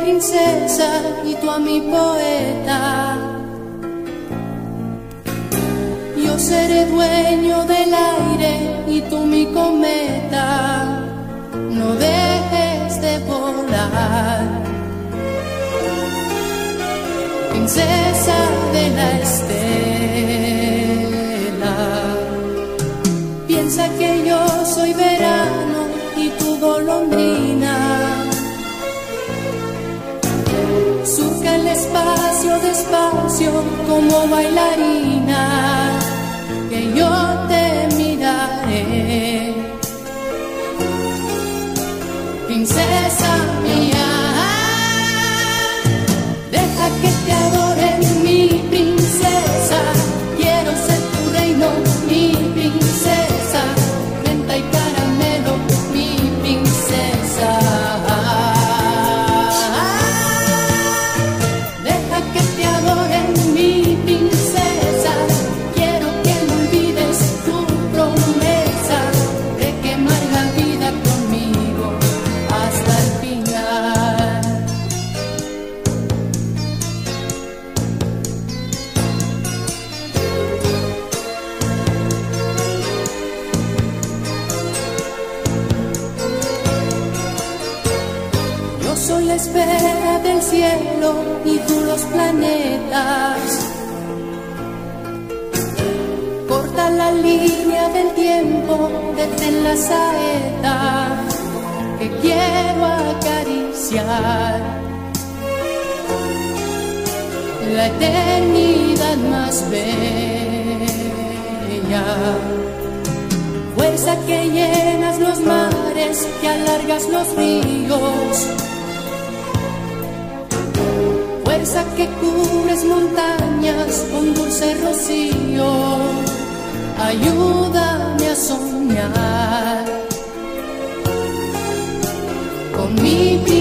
princesa y tú a mi poeta. Yo seré dueño del aire y tú mi cometa. No dejes de volar. Princesa de la estela. Despacio como bailarina, que yo te miraré. Princesa espera del cielo y tú los planetas. Corta la línea del tiempo, detén la saeta que quiero acariciar. La eternidad más bella. Fuerza que llenas los mares, que alargas los ríos. que cubres montañas con dulce rocío, ayúdame a soñar con mi vida.